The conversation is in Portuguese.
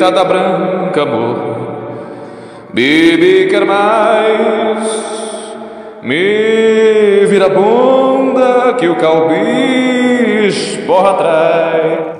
deitada branca, amor. Bibi quer mais. Me vira a bunda que o calbi esporra atrás.